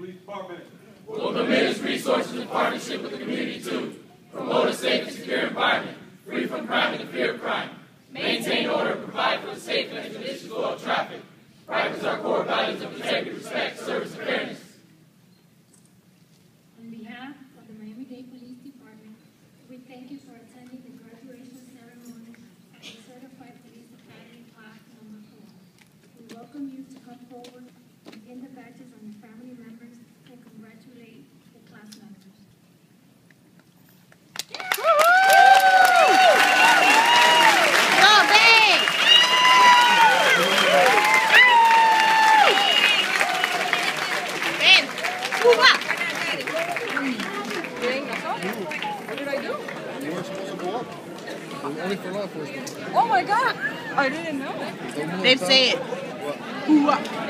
Police Department. will commit its resources in partnership with the community to promote a safe and secure environment, free from crime and the fear of crime, maintain order, and provide for the safe and expeditious flow of traffic, practice our core values of integrity, respect, service, and fairness. On behalf of the Miami-Dade Police Department, we thank you for attending the graduation ceremony of the Certified Police Academy Class Number Four. We welcome you to come forward and pin the badges on your family members and congratulate the class members. Go big! Ben, move up. You weren't supposed to go up. Only for law enforcement. Oh my god! I didn't know. They've up. said, What? move up. Yeah.